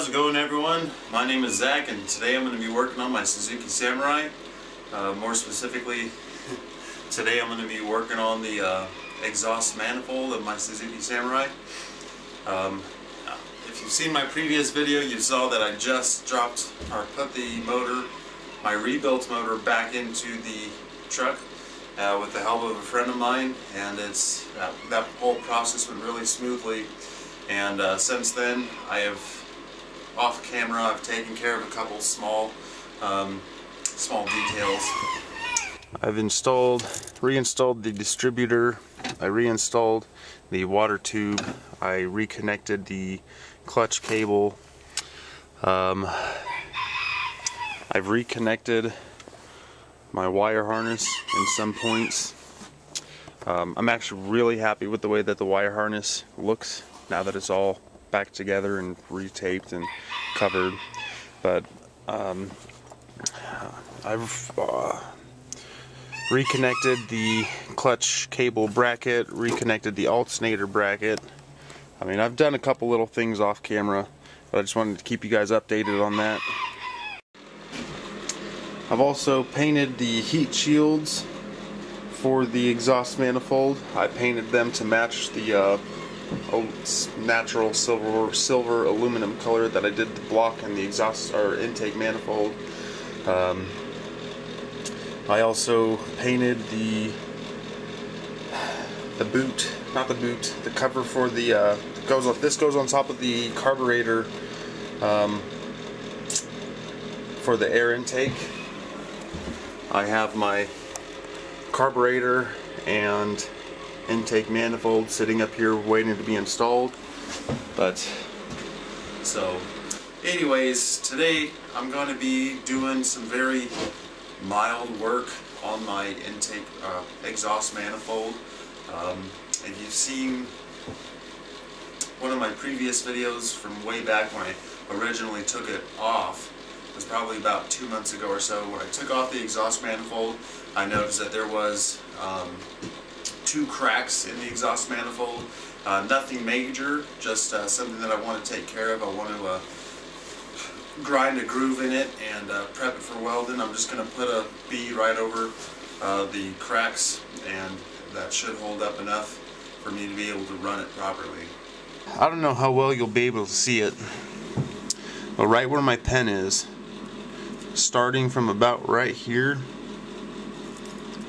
how's it going everyone? My name is Zach and today I'm going to be working on my Suzuki Samurai. Uh, more specifically, today I'm going to be working on the uh, exhaust manifold of my Suzuki Samurai. Um, if you've seen my previous video, you saw that I just dropped or put the motor, my rebuilt motor back into the truck uh, with the help of a friend of mine and it's uh, that whole process went really smoothly and uh, since then I have off camera I've taken care of a couple small um, small details. I've installed, reinstalled the distributor, I reinstalled the water tube, I reconnected the clutch cable, um, I've reconnected my wire harness in some points. Um, I'm actually really happy with the way that the wire harness looks now that it's all back together and retaped and covered. But um, I've uh, reconnected the clutch cable bracket, reconnected the alternator bracket. I mean, I've done a couple little things off camera, but I just wanted to keep you guys updated on that. I've also painted the heat shields for the exhaust manifold. I painted them to match the uh, natural silver silver aluminum color that I did the block and the exhaust or intake manifold. Um, I also painted the the boot, not the boot, the cover for the uh, goes on. This goes on top of the carburetor um, for the air intake. I have my carburetor and intake manifold sitting up here waiting to be installed but so anyways today I'm going to be doing some very mild work on my intake uh, exhaust manifold um, if you've seen one of my previous videos from way back when I originally took it off it was probably about two months ago or so. When I took off the exhaust manifold, I noticed that there was um, two cracks in the exhaust manifold. Uh, nothing major, just uh, something that I want to take care of. I want to uh, grind a groove in it and uh, prep it for welding. I'm just going to put a bead right over uh, the cracks and that should hold up enough for me to be able to run it properly. I don't know how well you'll be able to see it, but right where my pen is, starting from about right here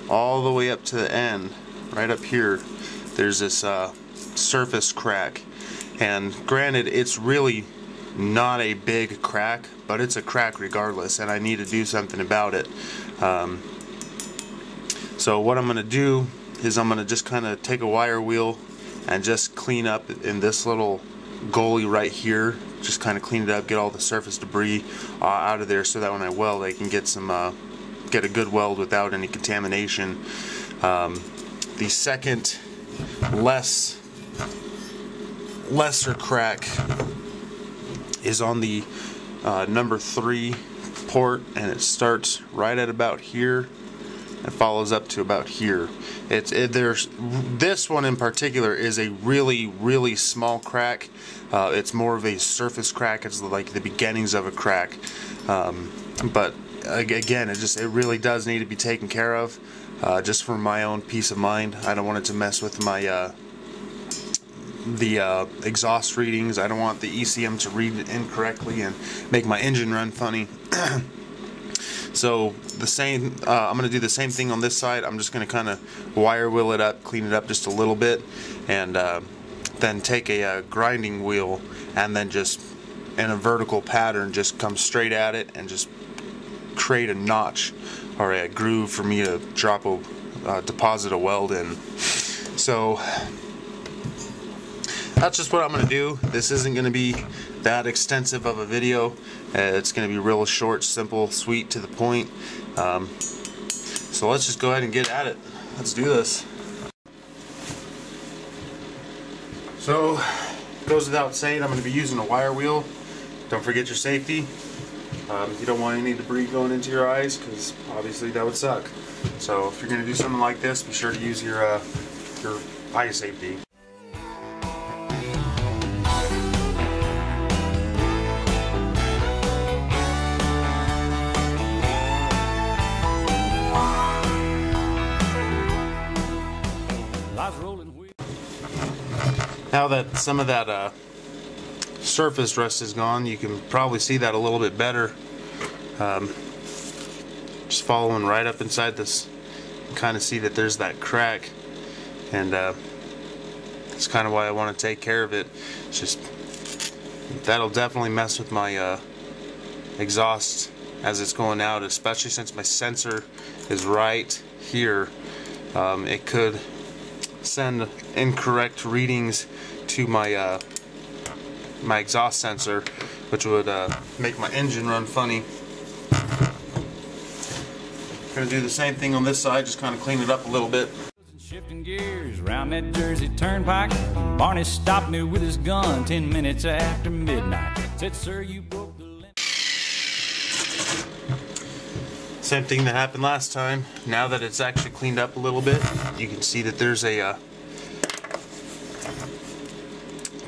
all the way up to the end right up here there's this uh, surface crack. And granted it's really not a big crack but it's a crack regardless and I need to do something about it. Um, so what I'm gonna do is I'm gonna just kinda take a wire wheel and just clean up in this little gully right here. Just kind of clean it up get all the surface debris uh, out of there so that when I weld I can get some uh, get a good weld without any contamination. Um, the second less lesser crack is on the uh, number three port and it starts right at about here and follows up to about here. It's it, there's this one in particular is a really really small crack. Uh, it's more of a surface crack. It's like the beginnings of a crack, um, but again, it just it really does need to be taken care of. Uh, just for my own peace of mind, I don't want it to mess with my uh, the uh, exhaust readings. I don't want the ECM to read incorrectly and make my engine run funny. So the same, uh, I'm going to do the same thing on this side. I'm just going to kind of wire wheel it up, clean it up just a little bit, and uh, then take a, a uh, grinding wheel and then just in a vertical pattern just come straight at it and just create a notch or a groove for me to drop a uh, deposit a weld in. So that's just what I'm going to do. This isn't going to be that extensive of a video. Uh, it's going to be real short, simple, sweet, to the point. Um, so let's just go ahead and get at it. Let's do this. So, goes without saying, I'm going to be using a wire wheel. Don't forget your safety. Um, you don't want any debris going into your eyes because obviously that would suck. So if you're going to do something like this, be sure to use your, uh, your eye safety. Now that some of that uh, surface rust is gone, you can probably see that a little bit better. Um, just following right up inside this, kind of see that there's that crack, and uh, that's kind of why I want to take care of it. It's just that'll definitely mess with my uh, exhaust as it's going out, especially since my sensor is right here. Um, it could send incorrect readings to my uh, my exhaust sensor, which would uh, make my engine run funny. Gonna do the same thing on this side, just kind of clean it up a little bit. Shifting gears around that Jersey Turnpike. Barney stopped me with his gun ten minutes after midnight. Said, "Sir, you broke the limit." Same thing that happened last time. Now that it's actually cleaned up a little bit, you can see that there's a uh,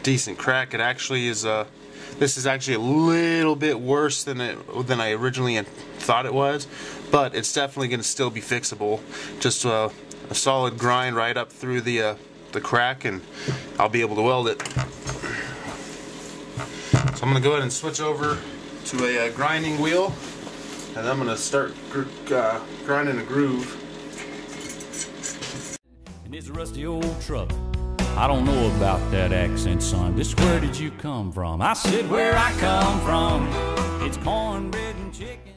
decent crack. It actually is. Uh, this is actually a little bit worse than it than I originally thought it was, but it's definitely going to still be fixable. Just uh, a solid grind right up through the uh, the crack, and I'll be able to weld it. So I'm going to go ahead and switch over to a uh, grinding wheel, and I'm going to start gr uh, grinding a groove. And it's a rusty old truck. I don't know about that accent, son. Just where did you come from? I said, where I come from. It's cornbread and chicken.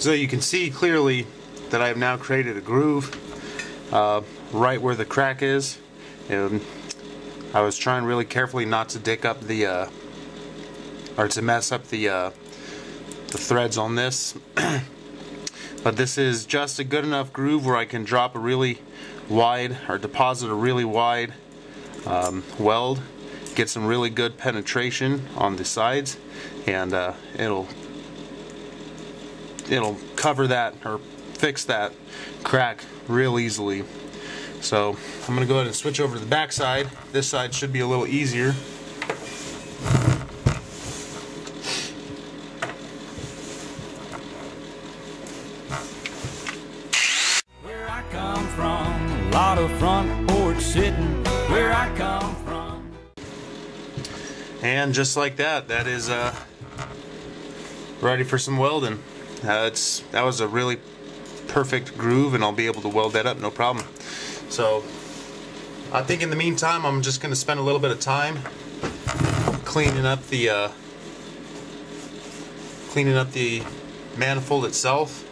So you can see clearly that I have now created a groove uh, right where the crack is. And I was trying really carefully not to dick up the, uh, or to mess up the, uh, the threads on this. but this is just a good enough groove where I can drop a really wide, or deposit a really wide um, weld, get some really good penetration on the sides, and uh, it'll it'll cover that or fix that crack real easily. So I'm going to go ahead and switch over to the back side. This side should be a little easier. Front porch sitting. Where I come from. And just like that, that is uh, ready for some welding. Uh, it's that was a really perfect groove, and I'll be able to weld that up no problem. So I think in the meantime, I'm just going to spend a little bit of time cleaning up the uh, cleaning up the manifold itself,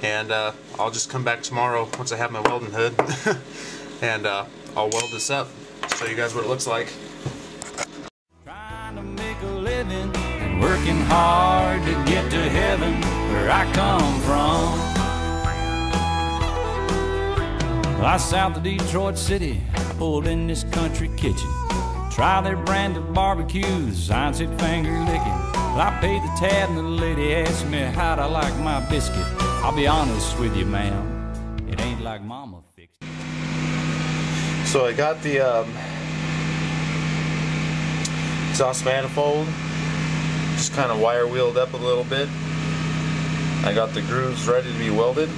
and uh, I'll just come back tomorrow once I have my welding hood, and uh, I'll weld this up, show you guys what it looks like. Trying to make a living working hard to get to heaven where I come from. I south of Detroit City, pulled in this country kitchen. Try their brand of barbecues, sign said finger licking. Well, I paid the tab and the lady asked me how'd I like my biscuit. I'll be honest with you, ma'am, it ain't like mama. So I got the um, exhaust manifold just kind of wire wheeled up a little bit. I got the grooves ready to be welded.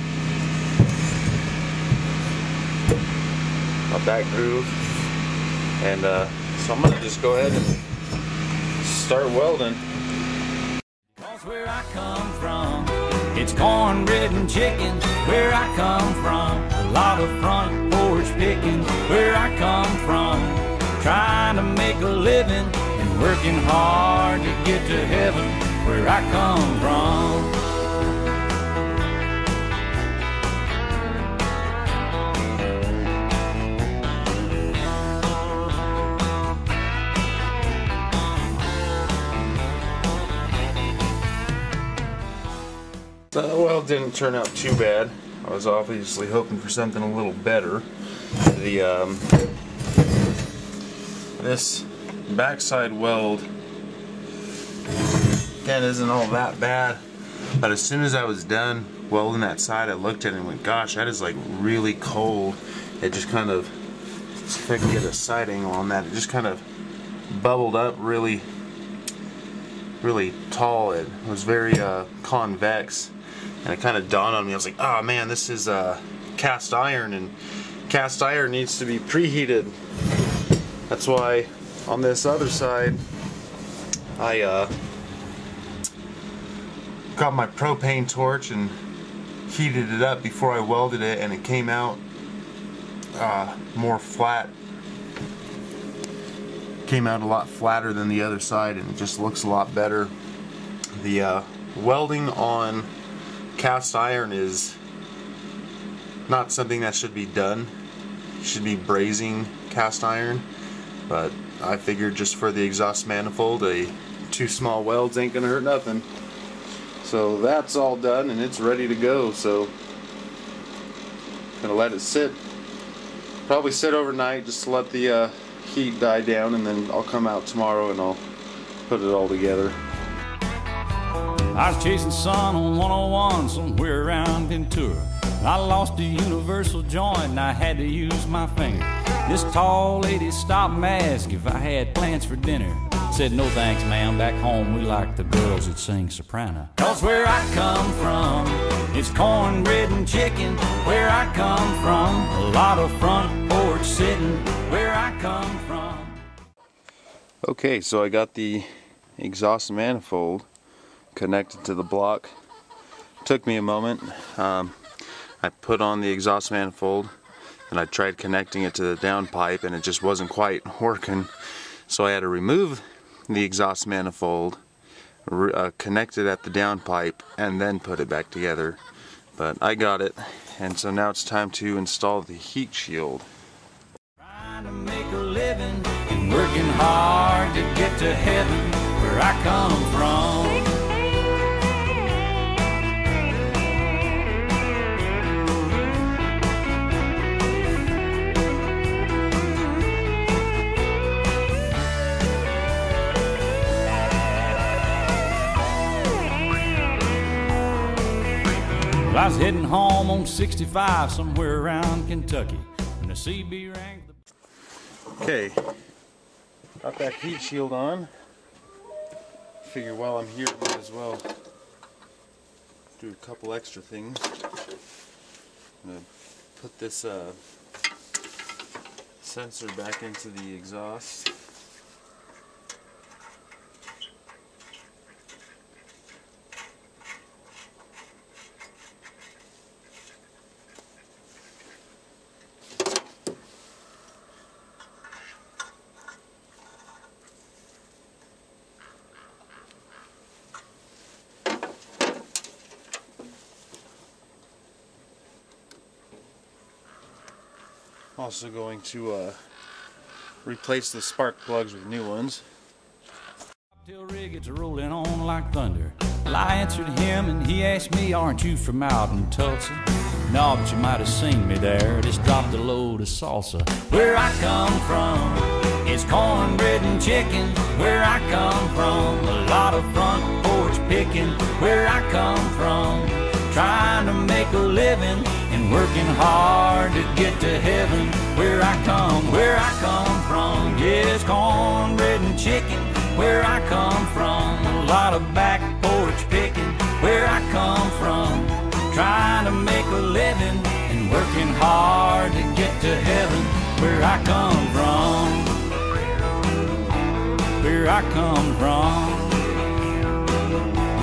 Got that groove. And uh, so I'm to just go ahead and start welding. Cause where I come from, it's cornbread and chicken. Where I come from, a lot of front porch picking. Where I come from, trying to make a living and working hard to get to heaven. Where I come from. The well didn't turn out too bad. I was obviously hoping for something a little better. The um, this backside weld again isn't all that bad, but as soon as I was done welding that side, I looked at it and went, "Gosh, that is like really cold." It just kind of if I can get a side angle on that. It just kind of bubbled up really, really tall. It was very uh, convex and it kind of dawned on me. I was like, "Oh man, this is uh, cast iron," and cast iron needs to be preheated. That's why on this other side I uh, got my propane torch and heated it up before I welded it and it came out uh, more flat came out a lot flatter than the other side and it just looks a lot better the uh, welding on cast iron is not something that should be done. Should be brazing cast iron but I figured just for the exhaust manifold a two small welds ain't gonna hurt nothing. So that's all done and it's ready to go so gonna let it sit. Probably sit overnight just to let the uh, heat die down and then I'll come out tomorrow and I'll put it all together I was chasing sun on 101 somewhere around Ventura. I lost a universal joint and I had to use my finger. This tall lady stopped and asked if I had plans for dinner. Said, no thanks, ma'am. Back home, we like the girls that sing soprano. Cause where I come from, it's cornbread and chicken. Where I come from, a lot of front porch sitting. Where I come from. Okay, so I got the exhaust manifold connected to the block. Took me a moment. Um, I put on the exhaust manifold and I tried connecting it to the downpipe and it just wasn't quite working. So I had to remove the exhaust manifold, uh, connect it at the downpipe, and then put it back together. But I got it, and so now it's time to install the heat shield. To was heading home on 65 somewhere around Kentucky when the CB rang. Okay, got that heat shield on. Figure while I'm here, might as well do a couple extra things. I'm gonna put this uh, sensor back into the exhaust. Also going to uh, replace the spark plugs with new ones. Till rig it's rolling on like thunder. Well, I answered him and he asked me, Aren't you from out in Tulsa? No, but you might have seen me there. Just dropped a load of salsa. Where I come from, it's cornbread and chicken. Where I come from, a lot of front porch picking. Where I come from, trying to make a living working hard to get to heaven. Where I come, where I come from, yes, cornbread and chicken. Where I come from, a lot of back porch picking. Where I come from, trying to make a living and working hard to get to heaven. Where I come from, where I come from,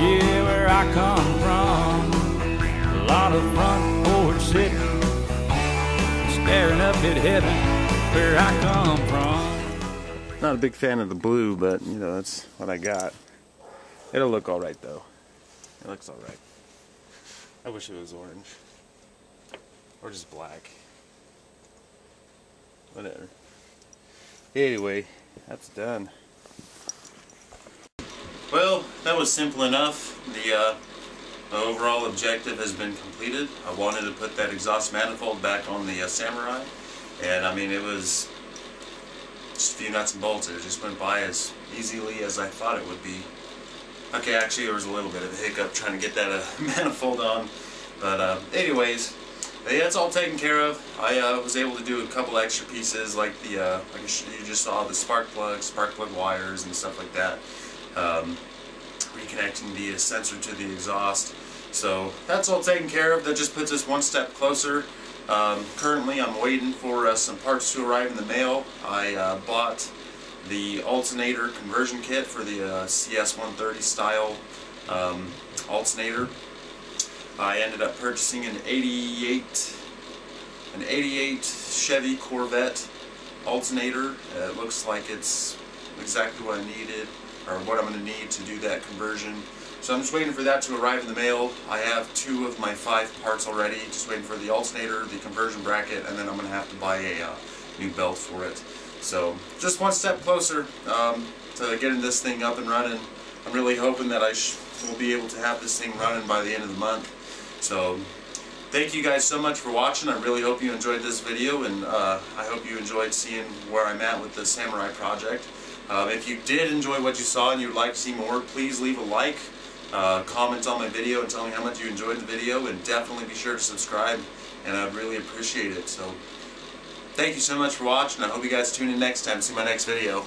yeah, where I come from, a lot of front porch sitting, staring up at heaven. Where I come from. Not a big fan of the blue, but you know, that's what I got. It'll look alright though. It looks alright. I wish it was orange. Or just black. Whatever. Anyway, that's done. Well, that was simple enough. The, uh, the overall objective has been completed. I wanted to put that exhaust manifold back on the uh, Samurai. And I mean, it was just a few nuts and bolts. It just went by as easily as I thought it would be. Okay, actually, there was a little bit of a hiccup trying to get that uh, manifold on. But uh, anyways, it's all taken care of. I uh, was able to do a couple extra pieces like the, uh, like you just saw, the spark plugs, spark plug wires and stuff like that. Um, reconnecting the sensor to the exhaust. So that's all taken care of. That just puts us one step closer Um, currently I'm waiting for uh, some parts to arrive in the mail. I uh, bought the alternator conversion kit for the uh, CS130 style um, alternator. I ended up purchasing an 88 an 88 Chevy Corvette alternator. Uh, it looks like it's exactly what I needed or what I'm going to need to do that conversion. So I'm just waiting for that to arrive in the mail. I have two of my five parts already, just waiting for the alternator, the conversion bracket, and then I'm going to have to buy a uh, new belt for it. So just one step closer um, to getting this thing up and running. I'm really hoping that I will be able to have this thing running by the end of the month. So thank you guys so much for watching. I really hope you enjoyed this video and uh, I hope you enjoyed seeing where I'm at with the Samurai project. Uh, if you did enjoy what you saw and you'd like to see more, please leave a like, uh, comment on my video and tell me how much you enjoyed the video and definitely be sure to subscribe and I'd really appreciate it. So thank you so much for watching. I hope you guys tune in next time to see my next video.